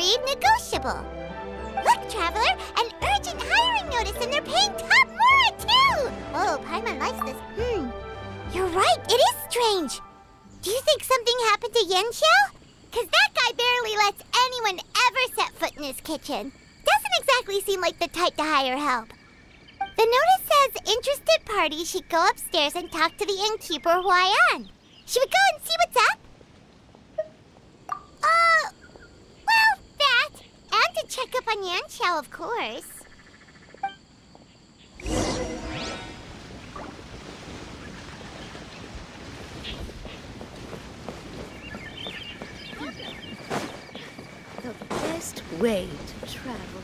Salary negotiable. Look, Traveler, an urgent hiring notice and they're paying top Mora too! Oh, Paimon likes this. Hmm. You're right, it is strange. Do you think something happened to Yanxiao? Cause that guy barely lets anyone ever set foot in his kitchen. Doesn't exactly seem like the type to hire help. The notice says interested parties should go upstairs and talk to the innkeeper Huai'an. Should we go and see what's up? Uh, well, that. And to check up on Yanxiao, of course. The best way to travel.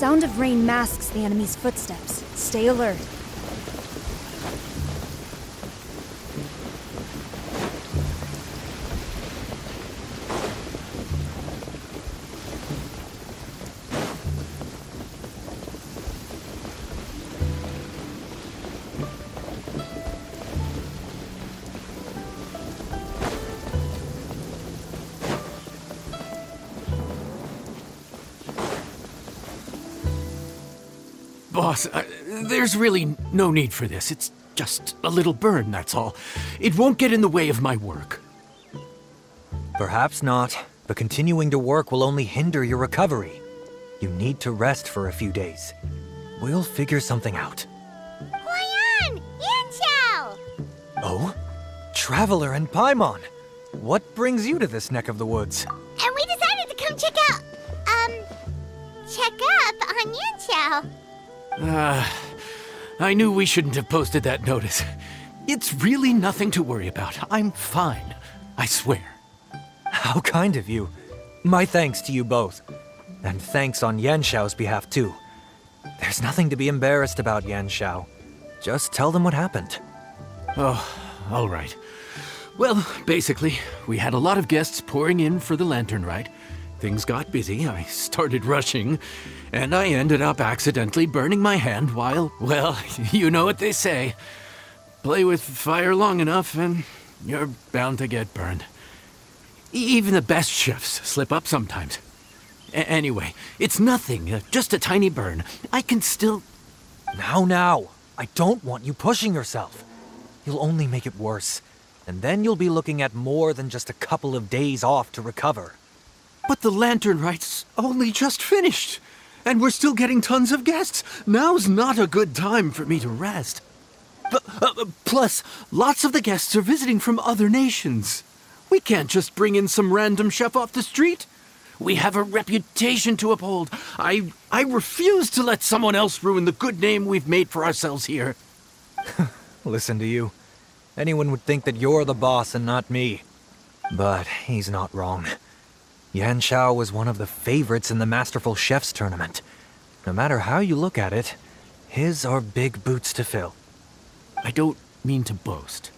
Sound of rain masks the enemy's footsteps. Stay alert. Boss, uh, there's really no need for this. It's just a little burn, that's all. It won't get in the way of my work. Perhaps not, but continuing to work will only hinder your recovery. You need to rest for a few days. We'll figure something out. Huai'an! Yanxiao! Oh? Traveler and Paimon! What brings you to this neck of the woods? And we decided to come check out, um, check up on Yanxiao. Uh, I knew we shouldn't have posted that notice. It's really nothing to worry about. I'm fine. I swear. How kind of you. My thanks to you both. And thanks on Yanxiao's behalf, too. There's nothing to be embarrassed about, Yanxiao. Just tell them what happened. Oh, all right. Well, basically, we had a lot of guests pouring in for the Lantern Rite. Things got busy, I started rushing, and I ended up accidentally burning my hand while, well, you know what they say. Play with fire long enough, and you're bound to get burned. Even the best chefs slip up sometimes. A- anyway, it's nothing, uh, just a tiny burn. I can still. Now, now! I don't want you pushing yourself. You'll only make it worse. And then you'll be looking at more than just a couple of days off to recover. But the Lantern Rite's only just finished, and we're still getting tons of guests. Now's not a good time for me to rest. But, uh, plus, lots of the guests are visiting from other nations. We can't just bring in some random chef off the street. We have a reputation to uphold. I I refuse to let someone else ruin the good name we've made for ourselves here. Listen to you. Anyone would think that you're the boss and not me. But he's not wrong. Yanxiao was one of the favorites in the Masterful Chefs tournament. No matter how you look at it, his are big boots to fill. I don't mean to boast,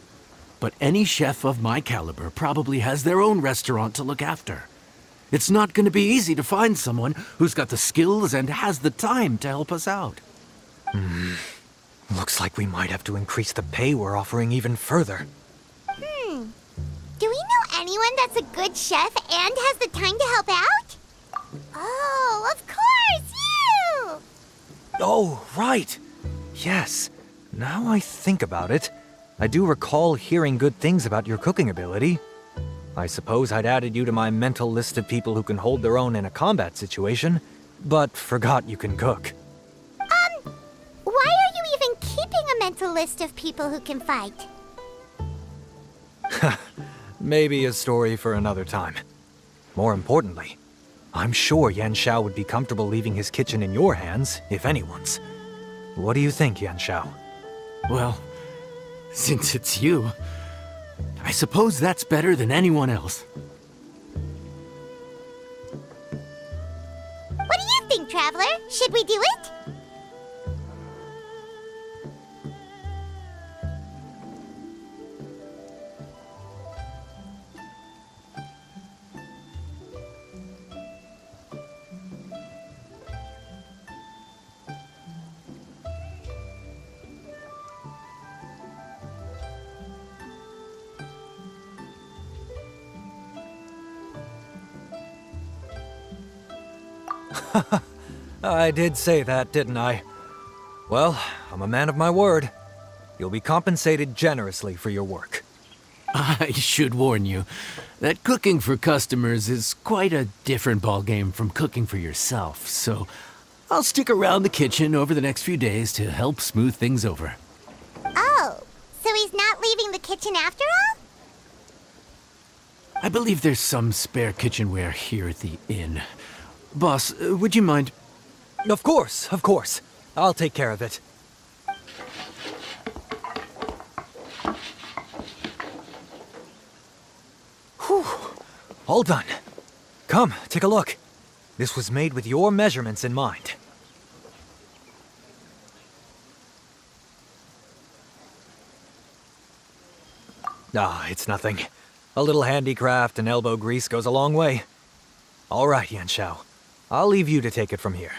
but any chef of my caliber probably has their own restaurant to look after. It's not going to be easy to find someone who's got the skills and has the time to help us out. Hmm. Looks like we might have to increase the pay we're offering even further. Do we know anyone that's a good chef and has the time to help out? Oh, of course, you! Oh, right! Yes. Now I think about it, I do recall hearing good things about your cooking ability. I suppose I'd added you to my mental list of people who can hold their own in a combat situation, but forgot you can cook. Um, why are you even keeping a mental list of people who can fight? Maybe a story for another time. More importantly, I'm sure Yanxiao would be comfortable leaving his kitchen in your hands, if anyone's. What do you think, Yanxiao? Well, since it's you, I suppose that's better than anyone else. I did say that, didn't I? Well, I'm a man of my word. You'll be compensated generously for your work. I should warn you that cooking for customers is quite a different ballgame from cooking for yourself, so I'll stick around the kitchen over the next few days to help smooth things over. Oh, so he's not leaving the kitchen after all? I believe there's some spare kitchenware here at the inn. Boss, uh, would you mind? Of course, of course. I'll take care of it. Whew. All done. Come, take a look. This was made with your measurements in mind. Ah, it's nothing. A little handicraft and elbow grease goes a long way. All right, Yanxiao. I'll leave you to take it from here.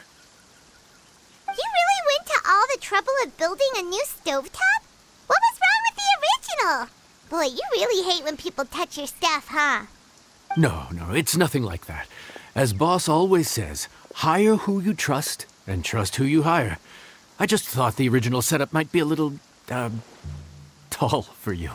You really went to all the trouble of building a new stovetop? What was wrong with the original? Boy, you really hate when people touch your stuff, huh? No, no, it's nothing like that. As Boss always says, hire who you trust and trust who you hire. I just thought the original setup might be a little, uh, tall for you.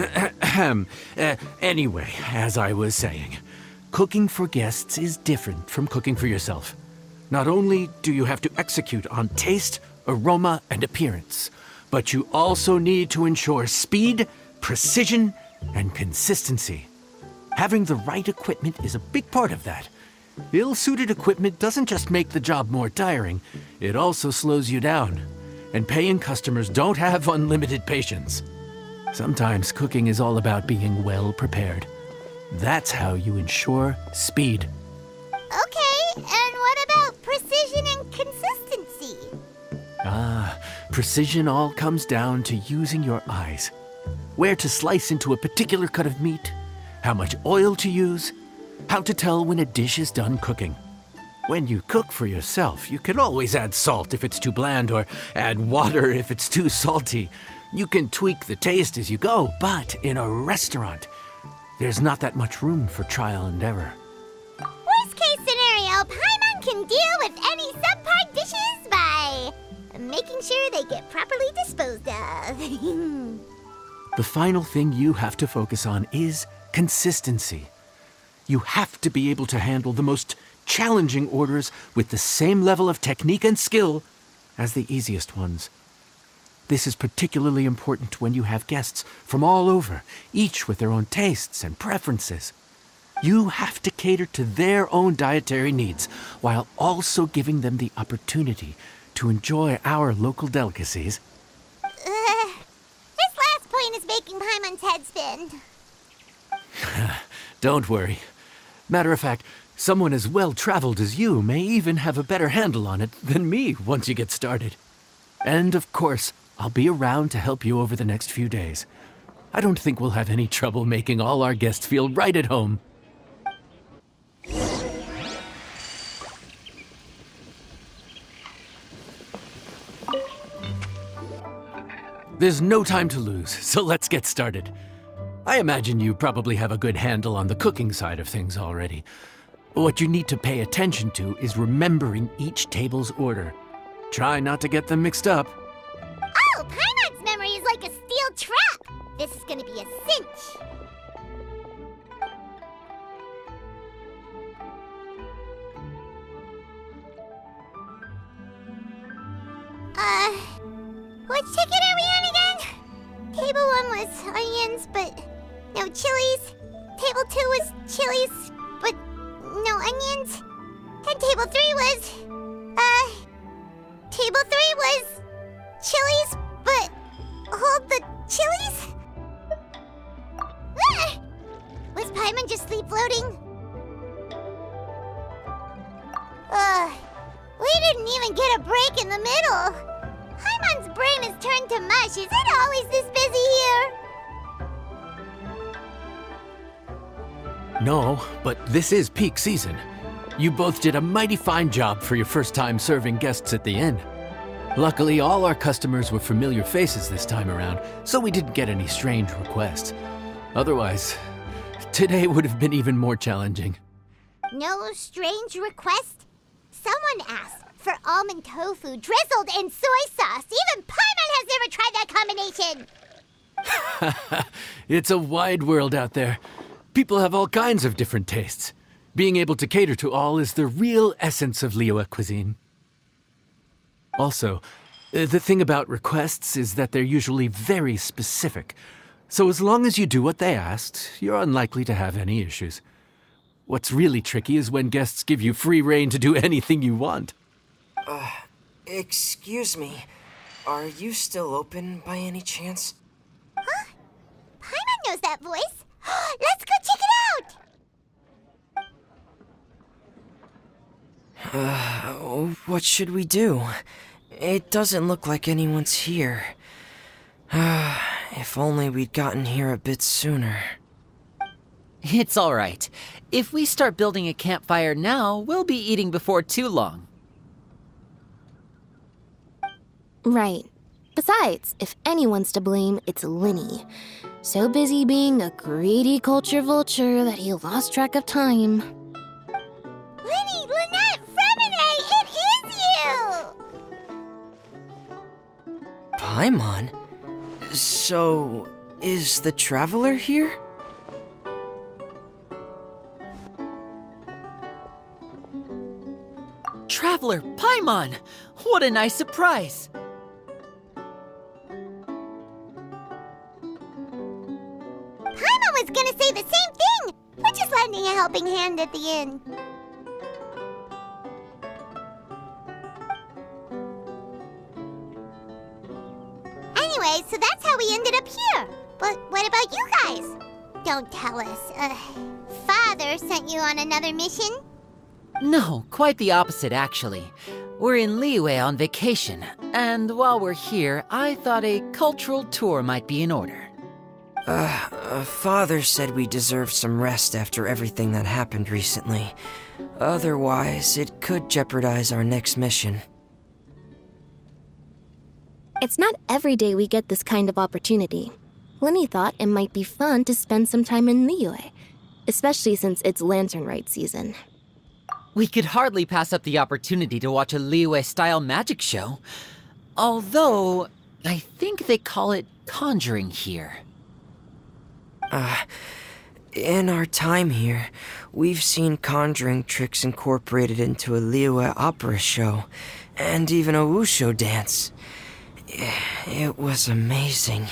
Uh, anyway, as I was saying, cooking for guests is different from cooking for yourself. Not only do you have to execute on taste, aroma, and appearance, but you also need to ensure speed, precision, and consistency. Having the right equipment is a big part of that. Ill suited equipment doesn't just make the job more tiring, it also slows you down. And paying customers don't have unlimited patience. Sometimes cooking is all about being well prepared. That's how you ensure speed. Okay, and what about precision and consistency? Ah, precision all comes down to using your eyes. Where to slice into a particular cut of meat, how much oil to use, how to tell when a dish is done cooking. When you cook for yourself, you can always add salt if it's too bland or add water if it's too salty. You can tweak the taste as you go, but in a restaurant, there's not that much room for trial and error. Worst case scenario, Paimon can deal with any subpar dishes by making sure they get properly disposed of. The final thing you have to focus on is consistency. You have to be able to handle the most challenging orders with the same level of technique and skill as the easiest ones. This is particularly important when you have guests from all over, each with their own tastes and preferences. You have to cater to their own dietary needs while also giving them the opportunity to enjoy our local delicacies. Uh, this last point is making Paimon's head spin. Don't worry. Matter of fact, someone as well traveled as you may even have a better handle on it than me once you get started. And of course, I'll be around to help you over the next few days. I don't think we'll have any trouble making all our guests feel right at home. There's no time to lose, so let's get started. I imagine you probably have a good handle on the cooking side of things already. What you need to pay attention to is remembering each table's order. Try not to get them mixed up. Oh, Paimon's memory is like a steel trap. This is gonna be a cinch. Uh, what ticket are we on again? Table one was onions, but no chilies. Table two was chilies, no onions. And table three was, uh, table three was chilies, but hold the chilies? Ah! Was Paimon just sleep floating? Ugh. We didn't even get a break in the middle. Paimon's brain has turned to mush. Is it always this busy here? No, but this is peak season. You both did a mighty fine job for your first time serving guests at the inn. Luckily, all our customers were familiar faces this time around, so we didn't get any strange requests. Otherwise, today would have been even more challenging. No strange request? Someone asked for almond tofu drizzled in soy sauce. Even Paimon has never tried that combination. It's a wide world out there. People have all kinds of different tastes. Being able to cater to all is the real essence of Liyue cuisine. Also, uh, the thing about requests is that they're usually very specific. So as long as you do what they asked, you're unlikely to have any issues. What's really tricky is when guests give you free rein to do anything you want. Uh, Excuse me. Are you still open by any chance? Huh? Paimon knows that voice. Let's go check it out. Oh, what should we do? It doesn't look like anyone's here. if only we'd gotten here a bit sooner. It's all right. If we start building a campfire now, we'll be eating before too long. Right. Besides, if anyone's to blame, it's Lyney. So busy being a greedy culture vulture that he lost track of time. Lyney, Lynette, Freminet, it is you! Paimon? So, is the Traveler here? Traveler, Paimon! What a nice surprise! Gonna say the same thing. We're just lending a helping hand at the inn. Anyway, so that's how we ended up here. But what about you guys? Don't tell us. Uh, Father sent you on another mission? No, quite the opposite, actually. We're in Liyue on vacation, and while we're here, I thought a cultural tour might be in order. Uh, Father said we deserve some rest after everything that happened recently. Otherwise, it could jeopardize our next mission. It's not every day we get this kind of opportunity. Lyney thought it might be fun to spend some time in Liyue, especially since it's Lantern Rite season. We could hardly pass up the opportunity to watch a Liyue style magic show. Although, I think they call it conjuring here. Uh, in our time here, we've seen conjuring tricks incorporated into a Liyue opera show, and even a wushu dance. It was amazing.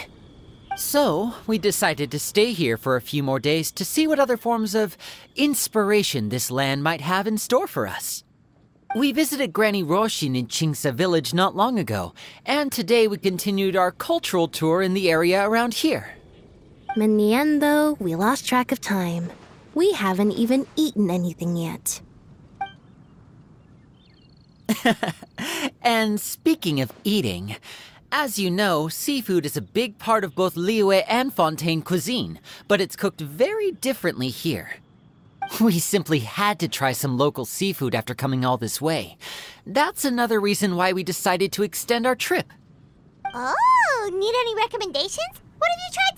So, we decided to stay here for a few more days to see what other forms of inspiration this land might have in store for us. We visited Granny Ruoxin in Qingce village not long ago, and today we continued our cultural tour in the area around here. In the end, though, we lost track of time. We haven't even eaten anything yet. And speaking of eating, as you know, seafood is a big part of both Liyue and Fontaine cuisine, but it's cooked very differently here. We simply had to try some local seafood after coming all this way. That's another reason why we decided to extend our trip. Oh, need any recommendations? What have you tried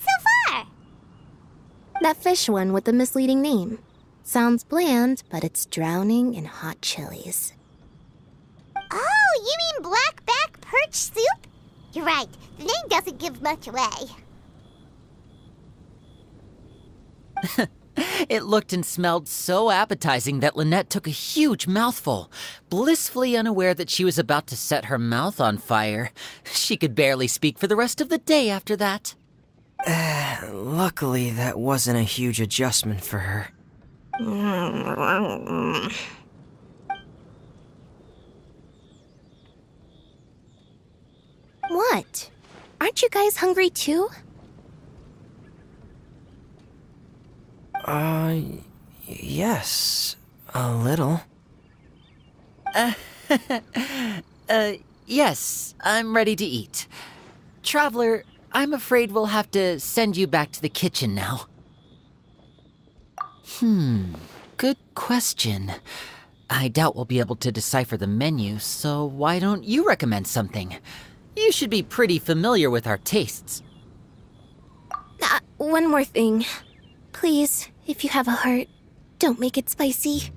so far? That fish one with the misleading name. Sounds bland, but it's drowning in hot chilies. Oh, you mean blackback perch soup? You're right. The name doesn't give much away. It looked and smelled so appetizing that Lynette took a huge mouthful, blissfully unaware that she was about to set her mouth on fire. She could barely speak for the rest of the day after that. Luckily, that wasn't a huge adjustment for her. What? Aren't you guys hungry too? Uh, yes, a little. Uh, yes, I'm ready to eat. Traveler, I'm afraid we'll have to send you back to the kitchen now. Hmm, good question. I doubt we'll be able to decipher the menu, so why don't you recommend something? You should be pretty familiar with our tastes. Uh, one more thing. Please, if you have a heart, don't make it spicy.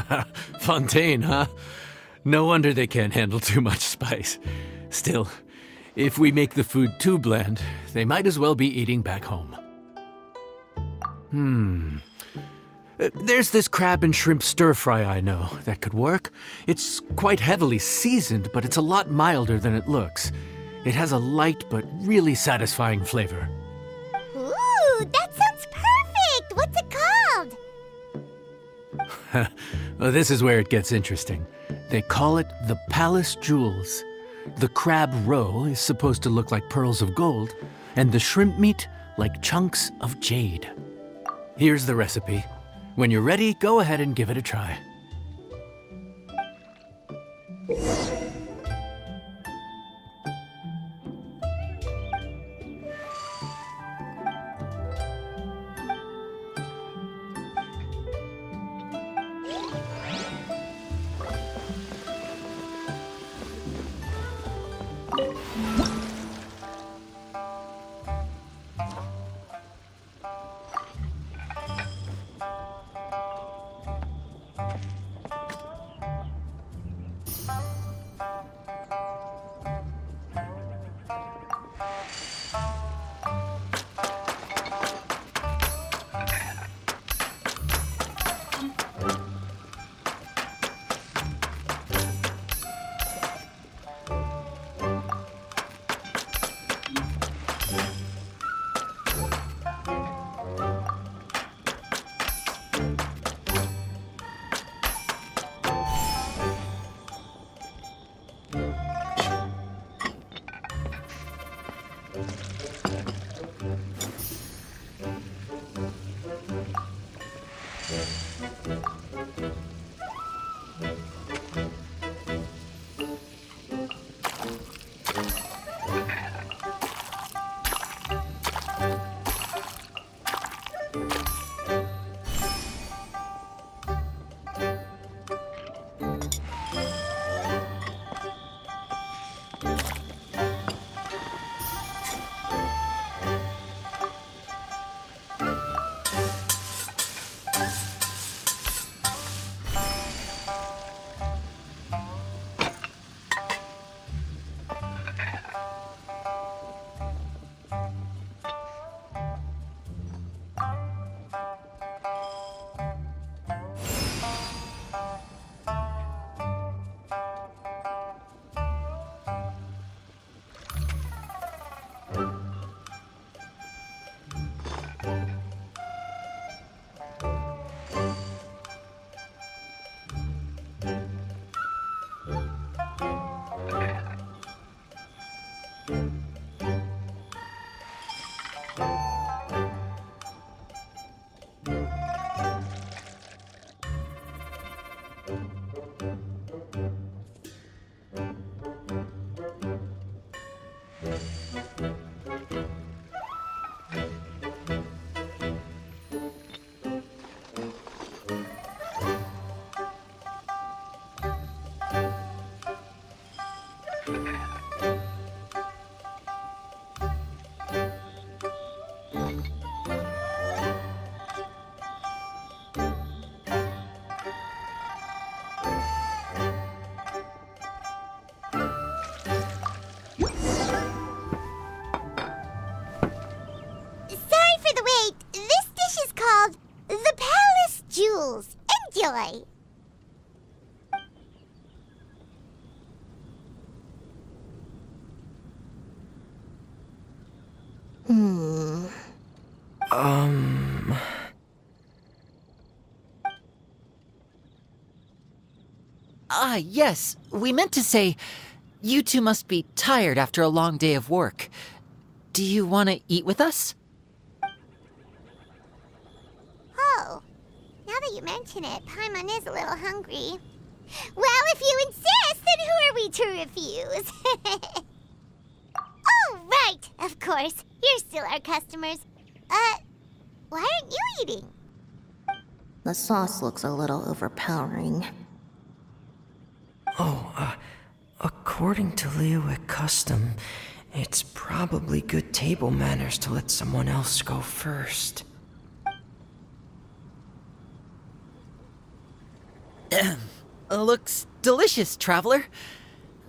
Fontaine, huh? No wonder they can't handle too much spice. Still, if we make the food too bland, they might as well be eating back home. Hmm. Uh, There's this crab and shrimp stir fry I know that could work. It's quite heavily seasoned, but it's a lot milder than it looks. It has a light but really satisfying flavor. Ooh, that sounds perfect! What's it called? Well, this is where it gets interesting. They call it the Palace Jewels. The crab roe is supposed to look like pearls of gold, and the shrimp meat like chunks of jade. Here's the recipe. When you're ready, go ahead and give it a try. boy. Hmm. Um... Ah, yes. We meant to say, you two must be tired after a long day of work. Do you want to eat with us? Oh, now that you mention it, Pine Paimon is a little hungry. Well, if you insist, then who are we to refuse? oh, right, of course. You're still our customers. Uh, why aren't you eating? The sauce looks a little overpowering. Oh, uh, according to Liyue custom, it's probably good table manners to let someone else go first. Looks delicious, traveler.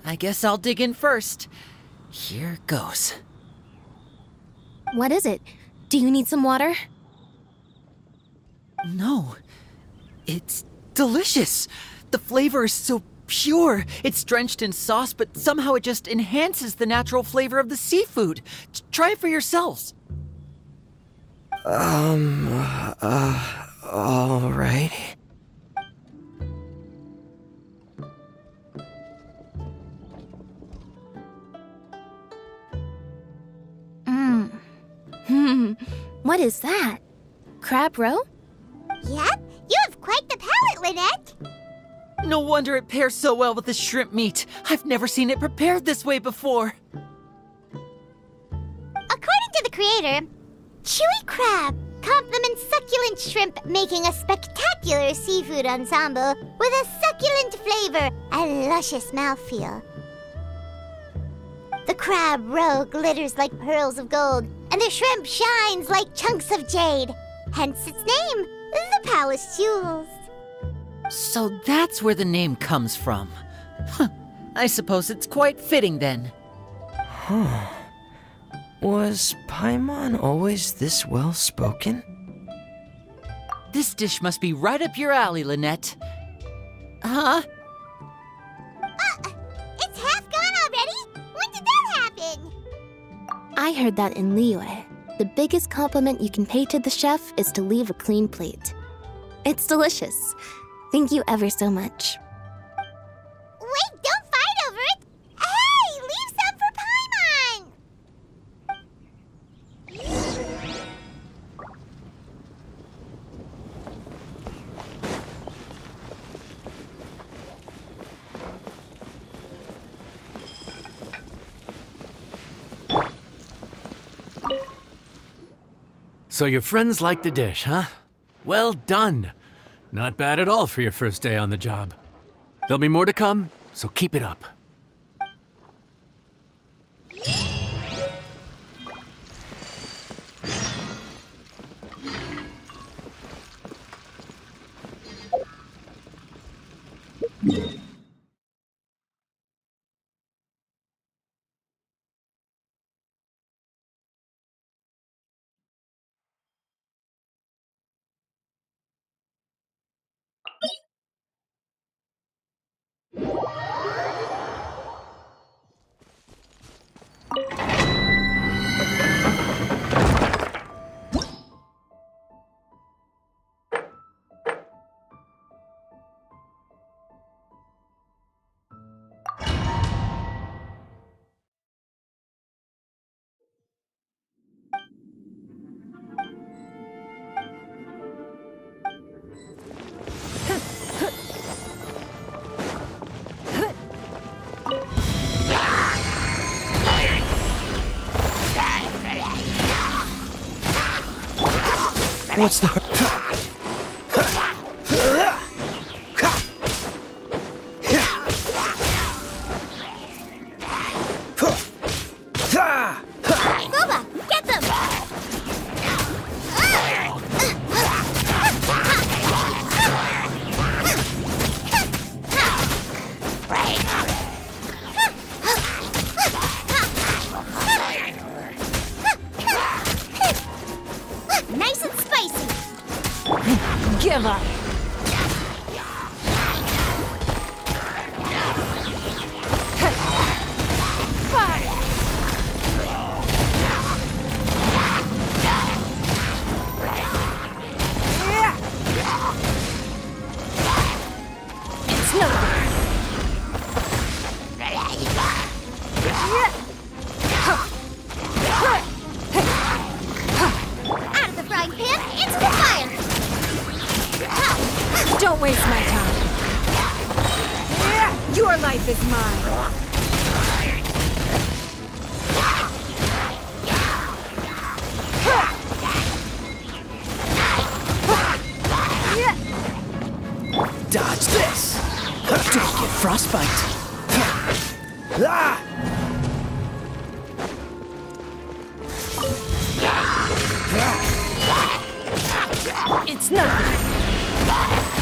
I guess I'll dig in first. Here goes. What is it? Do you need some water? No. It's delicious. The flavor is so pure. It's drenched in sauce, but somehow it just enhances the natural flavor of the seafood. T- try it for yourselves. Um, uh, alright. Hmm. What is that? Crab roe? Yep, you have quite the palate, Lynette. No wonder it pairs so well with the shrimp meat. I've never seen it prepared this way before. According to the creator, chewy crab complements succulent shrimp, making a spectacular seafood ensemble with a succulent flavor and luscious mouthfeel. The crab roe glitters like pearls of gold, and the shrimp shines like chunks of jade. Hence its name, the Palace Jewels. So that's where the name comes from. Huh. I suppose it's quite fitting then. Huh. Was Paimon always this well spoken? This dish must be right up your alley, Lynette. Huh? I heard that in Liyue. The biggest compliment you can pay to the chef is to leave a clean plate. It's delicious. Thank you ever so much. So your friends like the dish, huh? Well done. Not bad at all for your first day on the job. There'll be more to come, so keep it up. What's the. Death is mine. Dodge this! Don't get frostbite! Ah! It's not!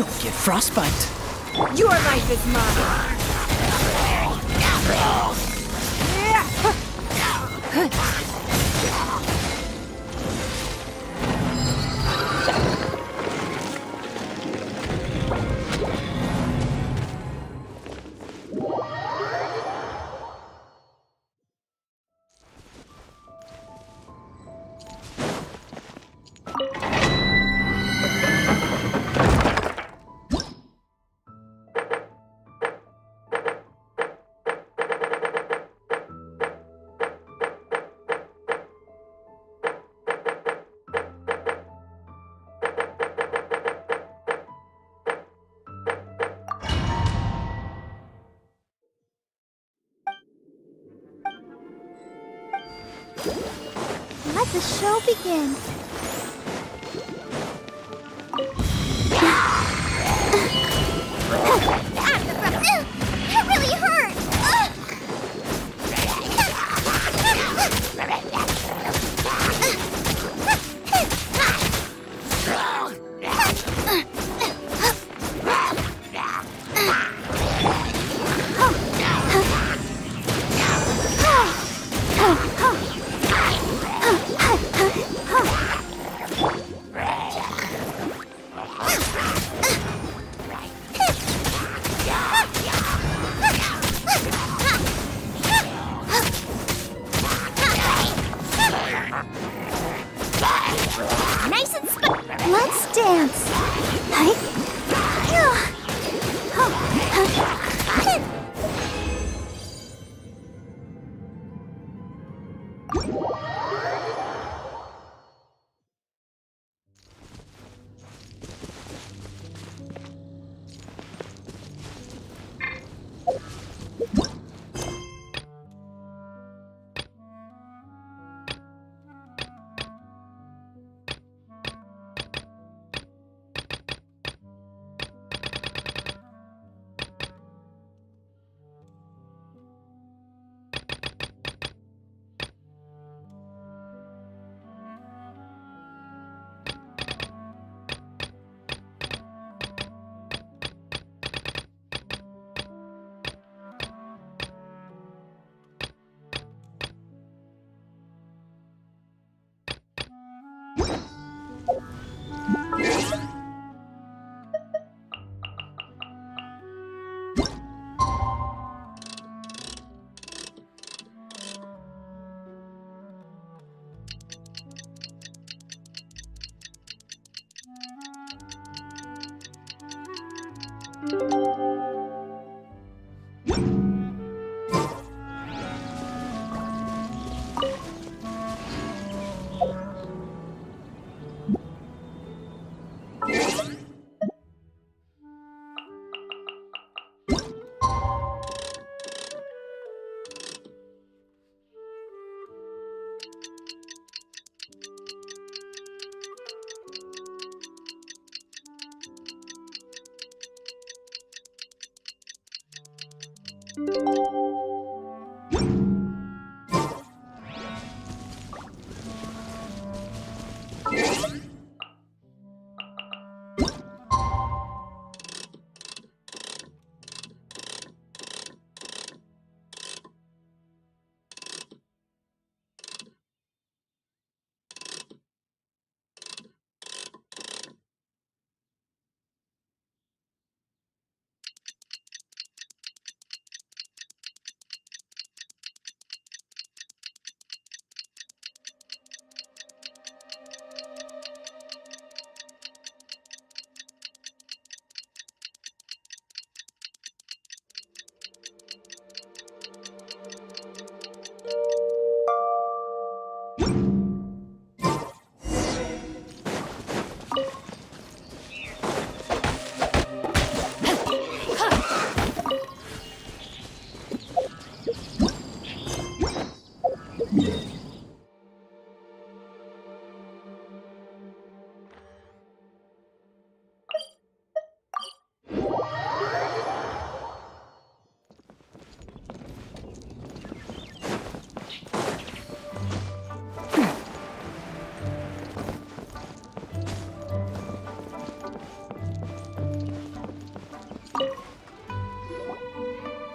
Don't get frostbite. Your life is mine. Yeah. begin.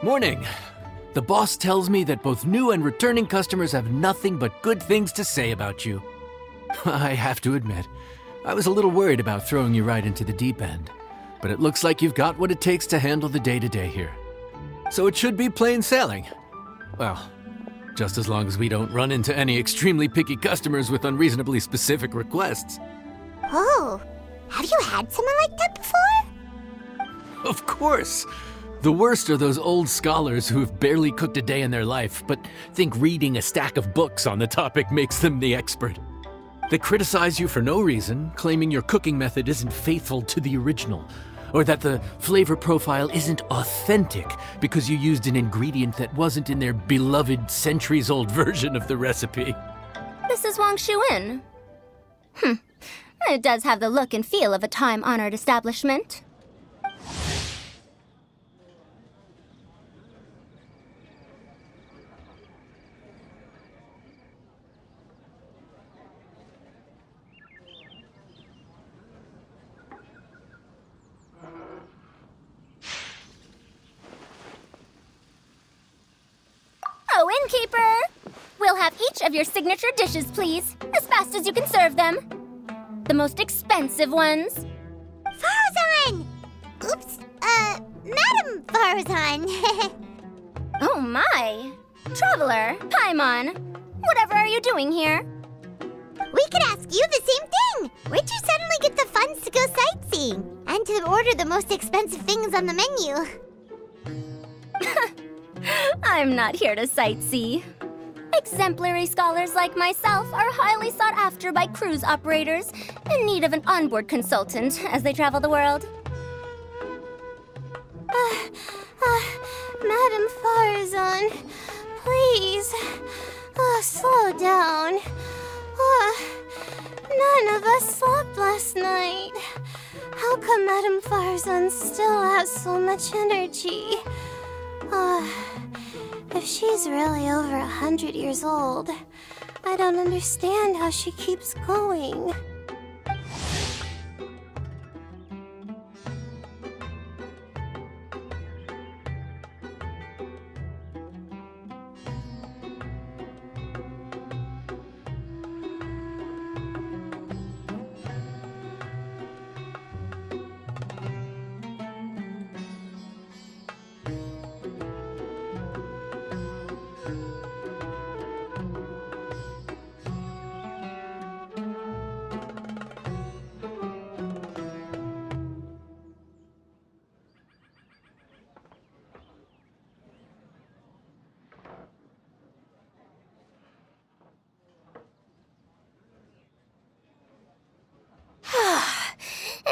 Morning. The boss tells me that both new and returning customers have nothing but good things to say about you. I have to admit, I was a little worried about throwing you right into the deep end, but it looks like you've got what it takes to handle the day to day here. So it should be plain sailing. Well, just as long as we don't run into any extremely picky customers with unreasonably specific requests. Oh, have you had someone like that before? Of course! The worst are those old scholars who have barely cooked a day in their life, but think reading a stack of books on the topic makes them the expert. They criticize you for no reason, claiming your cooking method isn't faithful to the original, or that the flavor profile isn't authentic because you used an ingredient that wasn't in their beloved centuries old version of the recipe. This is Wangshu Inn. Hmm. It does have the look and feel of a time honored establishment. Innkeeper! We'll have each of your signature dishes, please, as fast as you can serve them. The most expensive ones. Faruzan! Oops, uh, Madam Faruzan. Oh my! Traveler, Paimon, whatever are you doing here? we could ask you the same thing. Where'd you suddenly get the funds to go sightseeing? and to order the most expensive things on the menu. I'm not here to sightsee. Exemplary scholars like myself are highly sought after by cruise operators in need of an onboard consultant as they travel the world. Uh, uh, Madame Faruzan, please, uh, slow down. Uh, none of us slept last night. How come Madame Faruzan still has so much energy? Uh, if she's really over a hundred years old, I don't understand how she keeps going.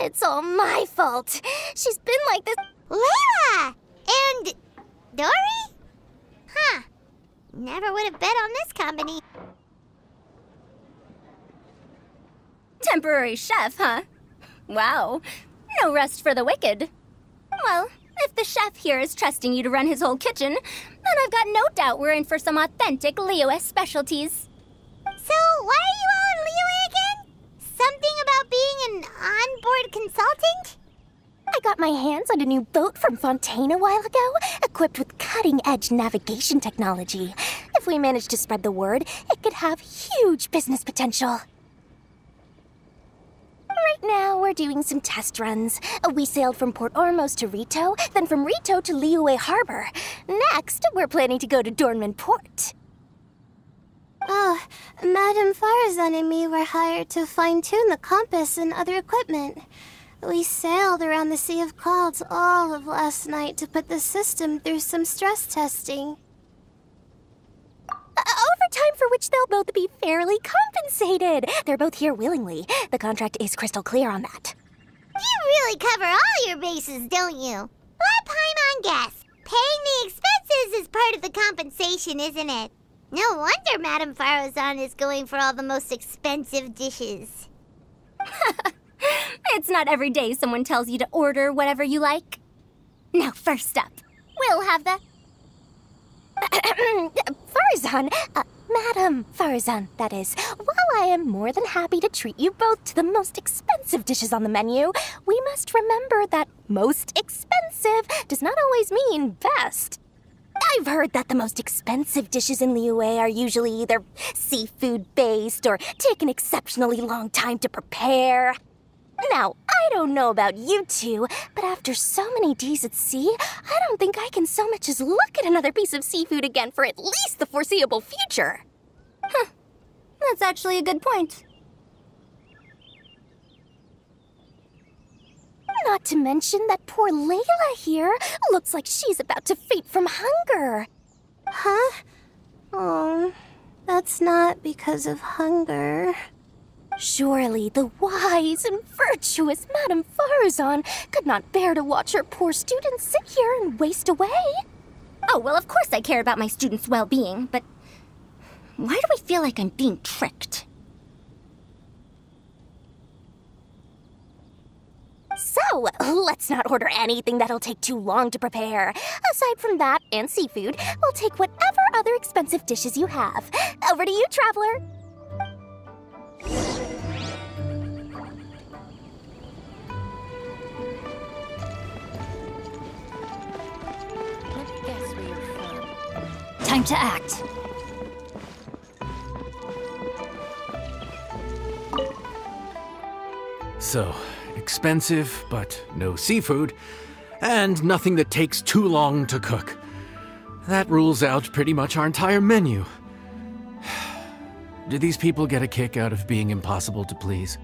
It's all my fault. She's been like this. Layla! And Dori? Huh. Never would have bet on this company. Temporary chef, huh? Wow. No rest for the wicked. Well, if the chef here is trusting you to run his whole kitchen, then I've got no doubt we're in for some authentic Liyue specialties. So, why are you all in Liyue again? Something about being an onboard consultant? I got my hands on a new boat from Fontaine a while ago, equipped with cutting edge navigation technology. If we manage to spread the word, it could have huge business potential. Right now, we're doing some test runs. Uh, we sailed from Port Ormos to Ritou, then from Ritou to Liyue Harbor. Next, we're planning to go to Dornman Port. Oh, Madame Faruzan and me were hired to fine-tune the compass and other equipment. We sailed around the Sea of Clouds all of last night to put the system through some stress testing. Overtime for which they'll both be fairly compensated. They're both here willingly. The contract is crystal clear on that. You really cover all your bases, don't you? Let Paimon guess. Paying the expenses is part of the compensation, isn't it? No wonder Madame Faruzan is going for all the most expensive dishes. it's not every day someone tells you to order whatever you like. Now, first up, we'll have the. Faruzan, uh, Faruzan, that is. While I am more than happy to treat you both to the most expensive dishes on the menu, we must remember that most expensive does not always mean best. I've heard that the most expensive dishes in Liyue are usually either seafood based or take an exceptionally long time to prepare. Now, I don't know about you two, but after so many days at sea, I don't think I can so much as look at another piece of seafood again for at least the foreseeable future. Huh. That's actually a good point. Not to mention that poor Layla here looks like she's about to faint from hunger. Huh? Oh, that's not because of hunger. Surely the wise and virtuous Madame Faruzan could not bear to watch her poor students sit here and waste away. Oh, well, of course I care about my students' well being, but why do I feel like I'm being tricked? So, let's not order anything that'll take too long to prepare. Aside from that and seafood, we'll take whatever other expensive dishes you have. Over to you, Traveler. Time to act. So, expensive, but no seafood, and nothing that takes too long to cook. That rules out pretty much our entire menu. Do these people get a kick out of being impossible to please?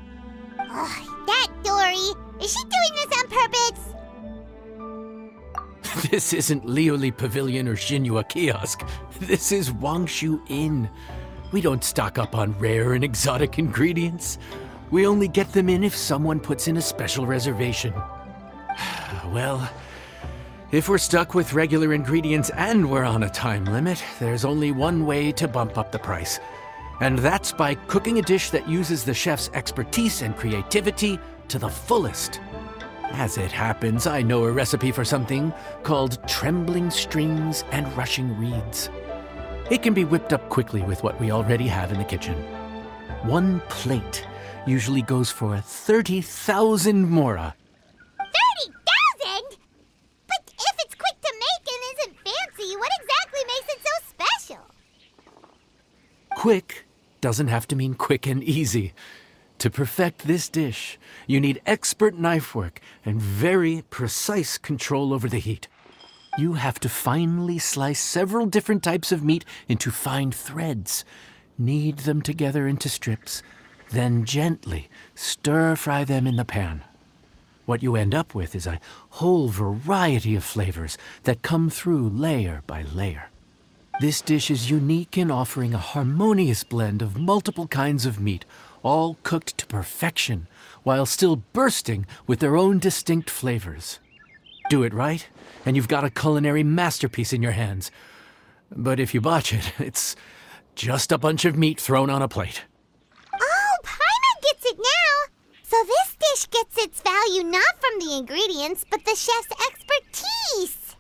Ugh, that Dori! Is she doing this on purpose? This isn't Liuli Pavilion or Xinyue Kiosk. This is Wangshu Inn. We don't stock up on rare and exotic ingredients. We only get them in if someone puts in a special reservation. Well, if we're stuck with regular ingredients and we're on a time limit, there's only one way to bump up the price. And that's by cooking a dish that uses the chef's expertise and creativity to the fullest. As it happens, I know a recipe for something called trembling strings and rushing reeds. It can be whipped up quickly with what we already have in the kitchen. One plate usually goes for 30,000 mora. 30,000? But if it's quick to make and isn't fancy, what exactly makes it so special? Quick doesn't have to mean quick and easy. To perfect this dish, you need expert knife work and very precise control over the heat. You have to finely slice several different types of meat into fine threads, knead them together into strips, then gently stir fry them in the pan. What you end up with is a whole variety of flavors that come through layer by layer. This dish is unique in offering a harmonious blend of multiple kinds of meat, all cooked to perfection, while still bursting with their own distinct flavors. Do it right, and you've got a culinary masterpiece in your hands. But if you botch it, it's just a bunch of meat thrown on a plate. Oh, Paimon gets it now! So this dish gets its value not from the ingredients, but the chef's expertise!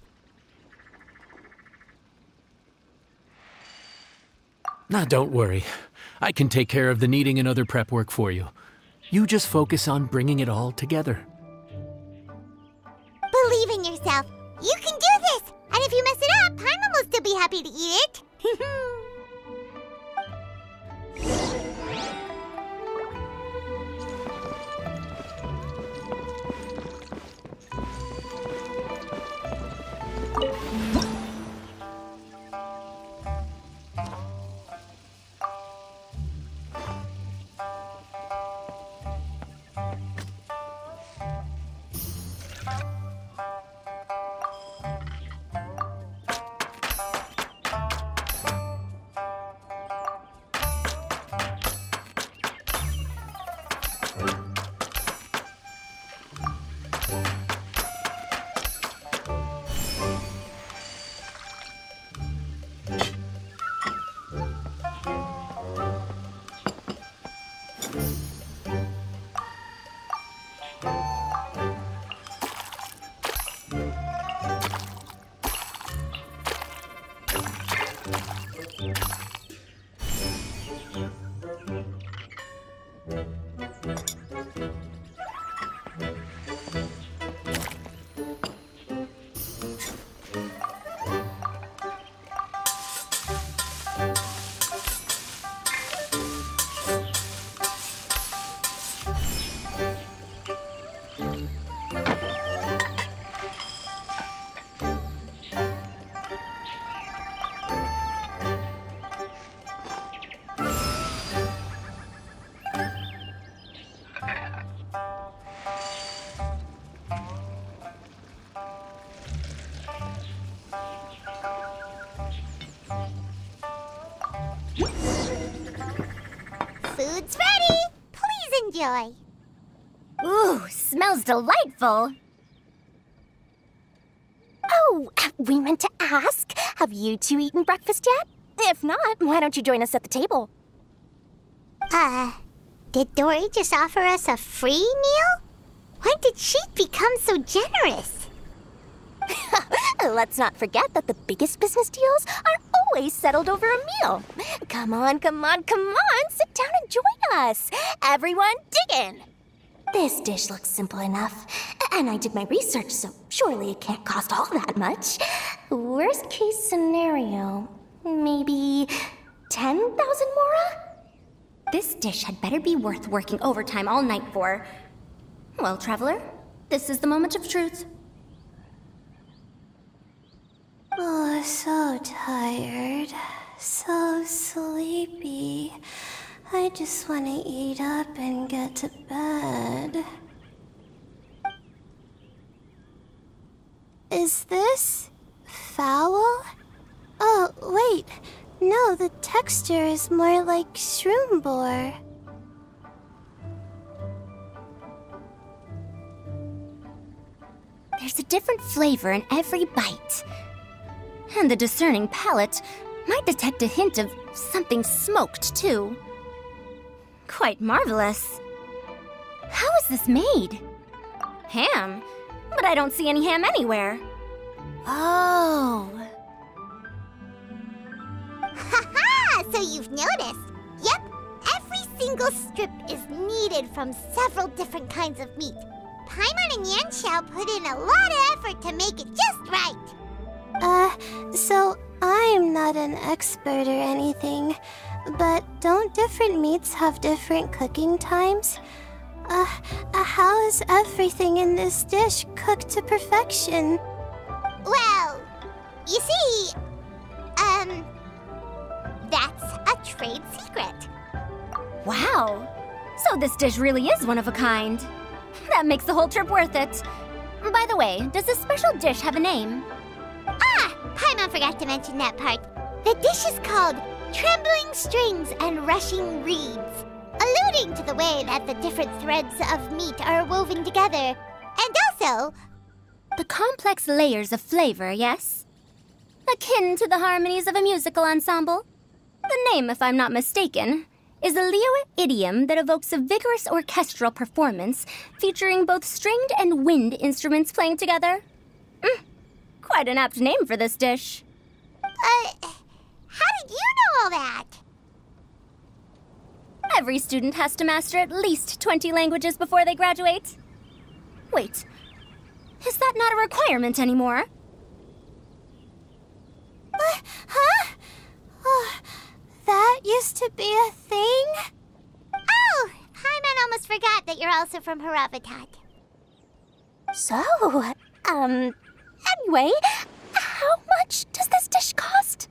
Now, don't worry. I can take care of the kneading and other prep work for you. You just focus on bringing it all together. Believe in yourself. You can do this! And if you mess it up, Paimon will still be happy to eat it. delightful. Oh, we meant to ask, have you two eaten breakfast yet? If not, why don't you join us at the table? Uh, did Dori just offer us a free meal? When did she become so generous? Let's not forget that the biggest business deals are always settled over a meal. Come on, come on, come on, sit down and join us. Everyone, dig in. This dish looks simple enough, and I did my research, so surely it can't cost all that much. Worst case scenario, maybe 10,000 mora? This dish had better be worth working overtime all night for. Well, traveler, this is the moment of truth. Oh, so tired. So sleepy. I just want to eat up and get to bed. Is Is this fowl? Oh, wait. No, the texture is more like shroom boar. There's a different flavor in every bite. And the discerning palate might detect a hint of something smoked, too. Quite marvelous. How is this made? Ham? But I don't see any ham anywhere. Oh. Haha! so you've noticed. Yep, every single strip is kneaded from several different kinds of meat. Paimon and Yanxiao put in a lot of effort to make it just right. Uh, so I'm not an expert or anything, but don't different meats have different cooking times? Uh, uh, how is everything in this dish cooked to perfection? Well, you see, um, that's a trade secret. Wow. So this dish really is one of a kind. That makes the whole trip worth it. By the way, does this special dish have a name? Ah! Paimon forgot to mention that part. The dish is called Trembling Strings and Rushing Reeds, alluding to the way that the different threads of meat are woven together. And also, The complex layers of flavor, yes? Akin to the harmonies of a musical ensemble? The name, if I'm not mistaken, is a Liyue idiom that evokes a vigorous orchestral performance featuring both stringed and wind instruments playing together. Mm, quite an apt name for this dish. uh, how did you know all that? Every student has to master at least 20 languages before they graduate. Wait, is that not a requirement anymore? Uh, huh? Oh, that used to be a thing? Oh, Paimon almost forgot that you're also from Haravatat. So, um, anyway, how much does this dish cost?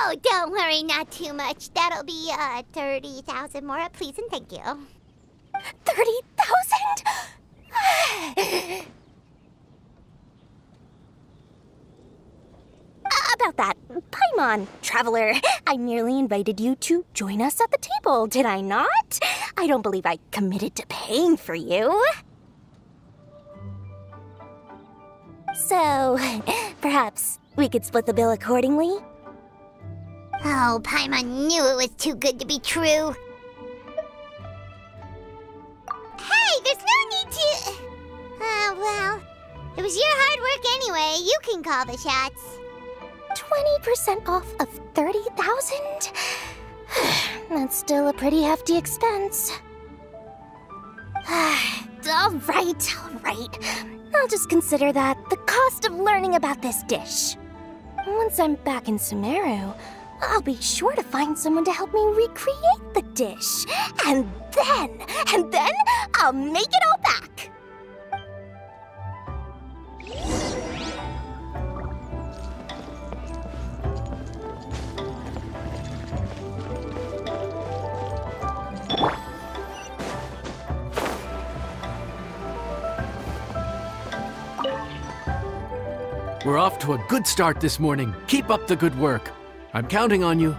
Oh, don't worry, not too much. That'll be, uh, 30,000 more, please and thank you. 30,000? About that, Paimon, traveler, I merely invited you to join us at the table, did I not? I don't believe I committed to paying for you. So, perhaps we could split the bill accordingly? Oh, Paimon knew it was too good to be true. Hey, there's no need to... Oh, well. It was your hard work anyway. You can call the shots. 20% off of 30,000? That's still a pretty hefty expense. all right, all right. I'll just consider that the cost of learning about this dish. Once I'm back in Sumeru, I'll be sure to find someone to help me recreate the dish. And then, and then I'll make it all back. We're off to a good start this morning. Keep up the good work. I'm counting on you.